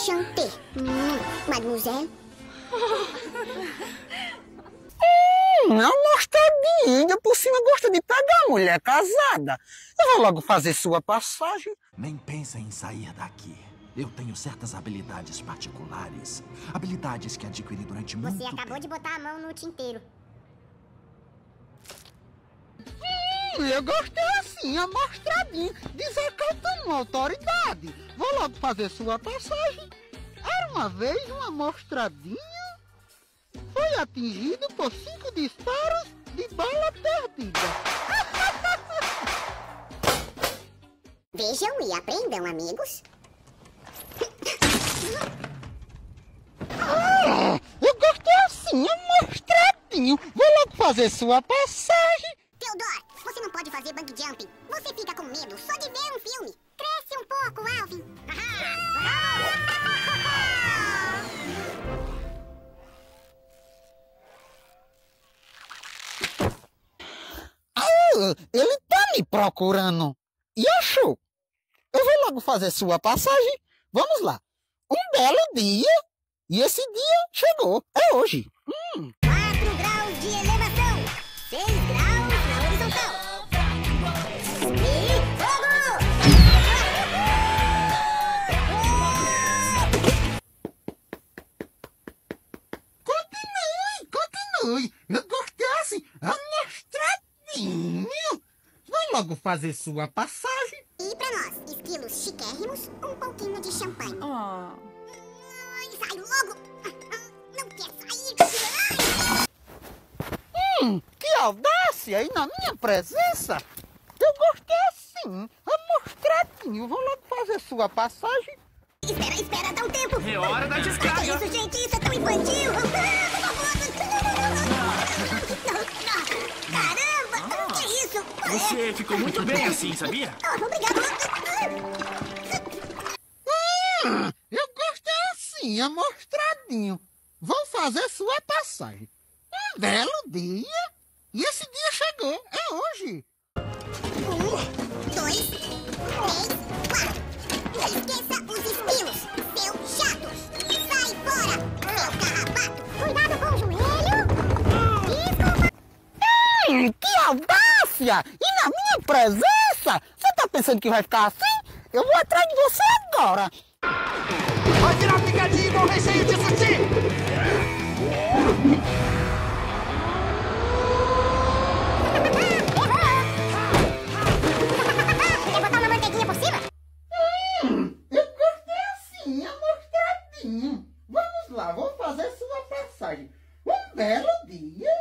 Enchanté. Hum, mademoiselle. Hum, é uma mostradinha. Por cima gosta de pegar mulher casada. Eu vou logo fazer sua passagem. Nem pensa em sair daqui. Eu tenho certas habilidades particulares. Habilidades que adquiri durante muito Você acabou tempo. de botar a mão no tinteiro. Hum, eu gostei assim, amostradinho. Desacatou uma autoridade. Vou logo fazer sua passagem. Era uma vez uma amostradinha. Foi atingido por cinco disparos de bala perdida. Vejam e aprendam, amigos. Ah, eu gostei assim, amostradinho. Vou logo fazer sua passagem. Não pode fazer bungee jumping. Você fica com medo só de ver um filme. Cresce um pouco, Alvin. Ah, ele tá me procurando. E achou? Eu vou logo fazer sua passagem. Vamos lá. Um belo dia. E esse dia chegou. É hoje. Continue. Eu gostei assim. Amostradinho. Vou logo fazer sua passagem. E pra nós, esquilos chiquérrimos, um pouquinho de champanhe. Oh. Ai, sai logo. Não quer sair. Hum, que audácia aí na minha presença. Eu gostei assim. Amostradinho. Vou logo fazer sua passagem. Espera, espera, dá um tempo. É hora da Que descarga. isso, gente? Isso é tão infantil. Você ficou muito bem assim, sabia? Obrigado. Hum, eu gostei assim, amostradinho. Vou fazer sua passagem. Um belo dia. E na minha presença? Você tá pensando que vai ficar assim? Eu vou atrás de você agora. Vai virar picadinho com recheio de sushi! Quer botar uma manteiguinha por cima? Eu gostei assim, amostradinho. Vamos lá, vou fazer sua passagem. Um belo dia.